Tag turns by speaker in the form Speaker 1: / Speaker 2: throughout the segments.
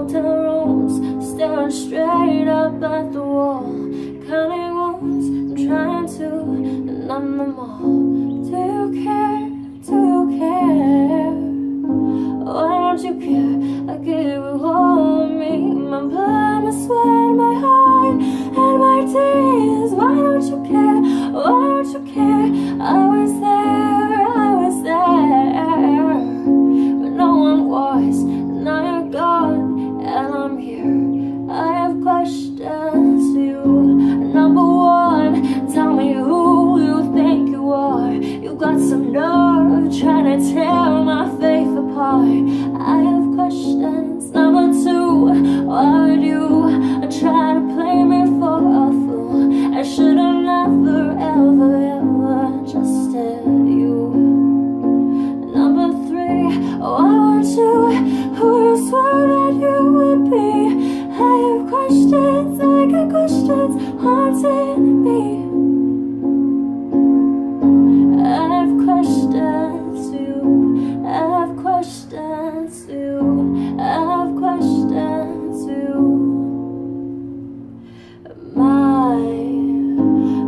Speaker 1: hotel rooms Staring straight up at the wall. Counting wounds, trying to numb them all questions haunting me. I have questions too. I have questions too. I have questions too. My,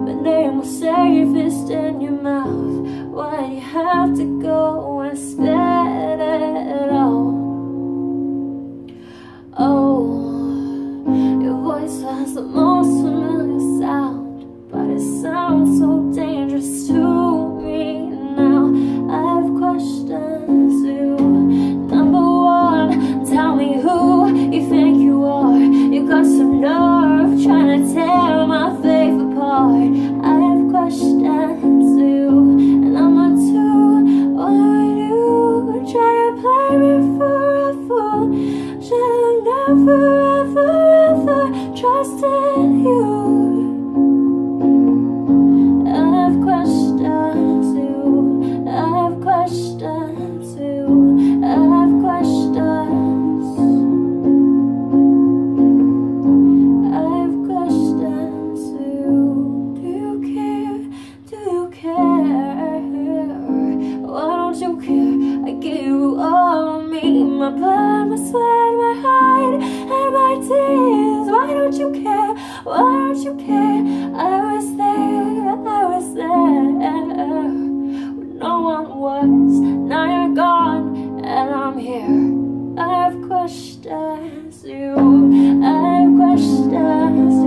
Speaker 1: my name will say if it's in your mouth. Why you have to go? burn, my sweat, my hide, and my tears. Why don't you care? Why don't you care? I was there, I was there, when no one was. Now you're gone, and I'm here. I've questions, you. I've questions.